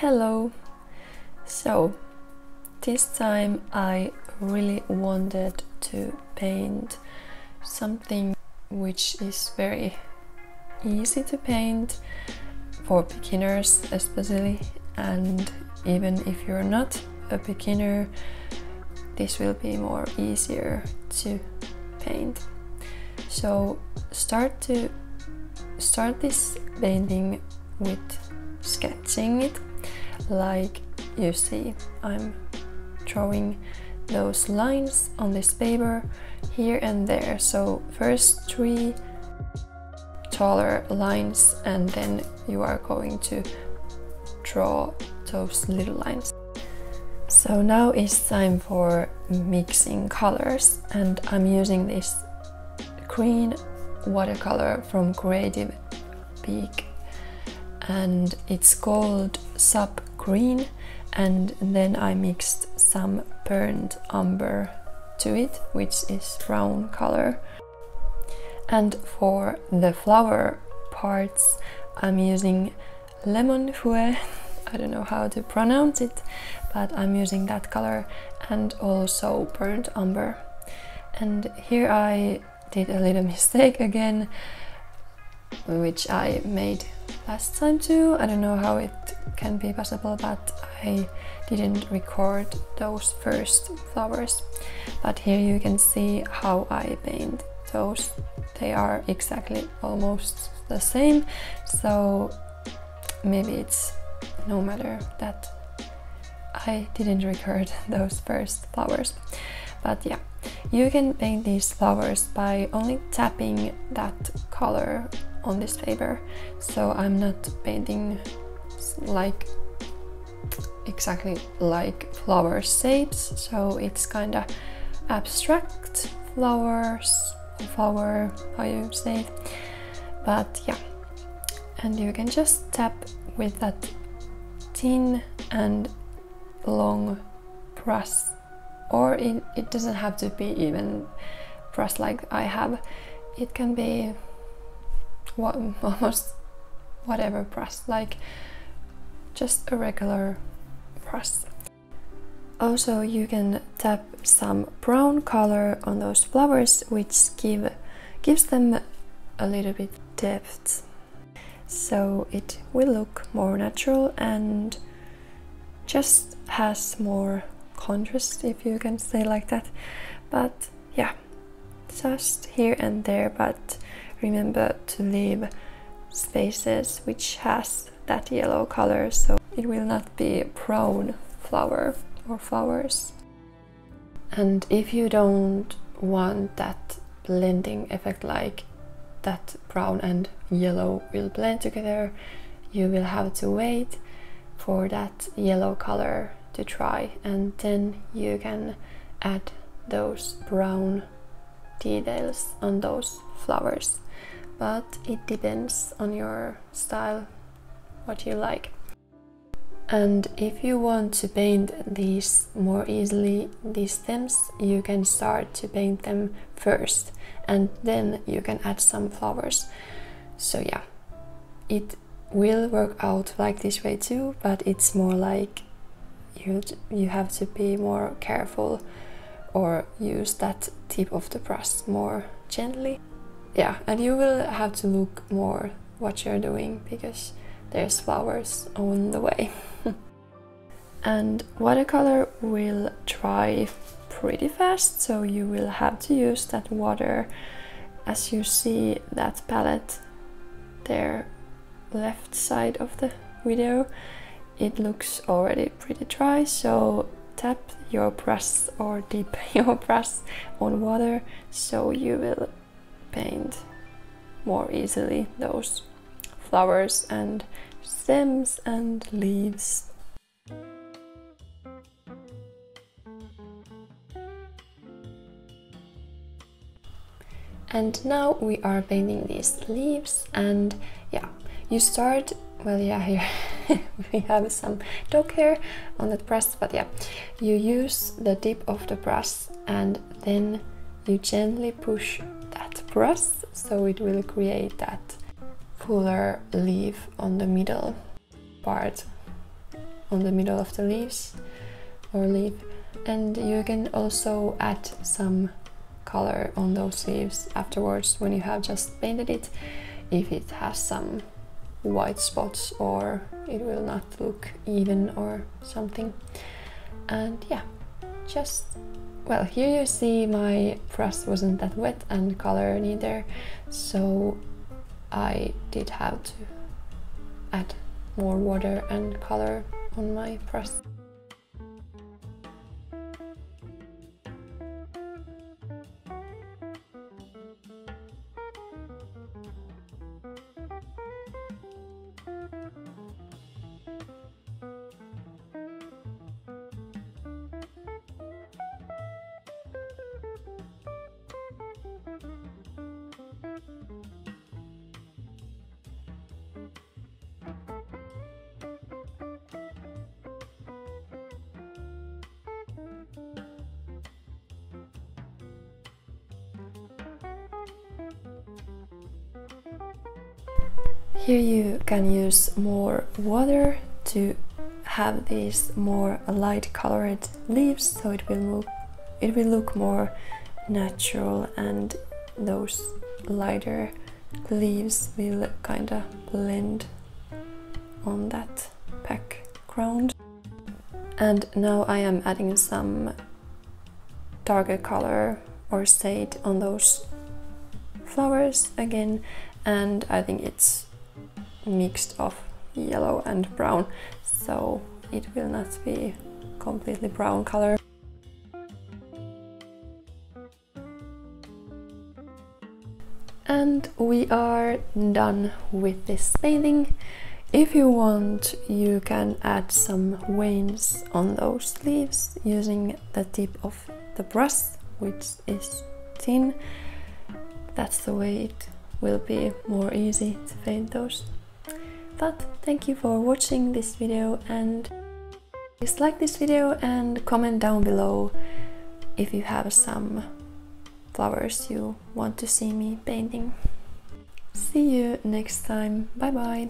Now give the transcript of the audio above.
Hello! So, this time I really wanted to paint something which is very easy to paint for beginners especially and even if you're not a beginner this will be more easier to paint so start to start this painting with sketching it like you see I'm drawing those lines on this paper here and there. So first three taller lines and then you are going to draw those little lines. So now it's time for mixing colors and I'm using this green watercolor from Creative Peak and it's called Sap Green and then I mixed some burnt umber to it which is brown color. And for the flower parts I'm using lemon fouet I don't know how to pronounce it but I'm using that color and also burnt umber and here I did a little mistake again which I made last time too. I don't know how it can be possible, but I didn't record those first flowers. But here you can see how I paint those. They are exactly almost the same, so maybe it's no matter that I didn't record those first flowers. But yeah, you can paint these flowers by only tapping that color on this paper. So I'm not painting like exactly like flower shapes, so it's kind of abstract flowers, flower, how you say. But yeah, and you can just tap with that thin and long brush or it, it doesn't have to be even brush like I have it can be what, almost whatever brush like just a regular brush also you can tap some brown color on those flowers which give gives them a little bit depth. So it will look more natural and just has more contrast if you can say like that. But yeah just here and there but remember to leave spaces which has that yellow color so it will not be brown flower or flowers. And if you don't want that blending effect like that brown and yellow will blend together you will have to wait for that yellow color to try and then you can add those brown details on those flowers but it depends on your style what you like. And if you want to paint these more easily these stems you can start to paint them first and then you can add some flowers. So yeah it will work out like this way too but it's more like you you have to be more careful or use that tip of the brush more gently. Yeah and you will have to look more what you're doing because there's flowers on the way. And watercolor will dry pretty fast so you will have to use that water. As you see that palette there left side of the video it looks already pretty dry so tap your brush or dip your brush on water so you will paint more easily those flowers and stems and leaves. And now we are painting these leaves and yeah, you start well yeah here. We have some dog hair on that brush but yeah. You use the tip of the brush and then you gently push that brush so it will create that fuller leaf on the middle part on the middle of the leaves or leaf. And you can also add some color on those leaves afterwards when you have just painted it if it has some white spots or it will not look even or something. And yeah just well here you see my brush wasn't that wet and color neither so I did have to add more water and color on my brush Here you can use more water to have these more light colored leaves so it will look it will look more natural and those lighter leaves will kind of blend on that background. And now I am adding some darker color or shade on those flowers again and I think it's mixed of yellow and brown so it will not be completely brown color. And we are done with this painting. If you want, you can add some veins on those leaves using the tip of the brush, which is thin. That's the way it will be more easy to paint those. But thank you for watching this video and please like this video and comment down below if you have some flowers you want to see me painting. See you next time. Bye bye.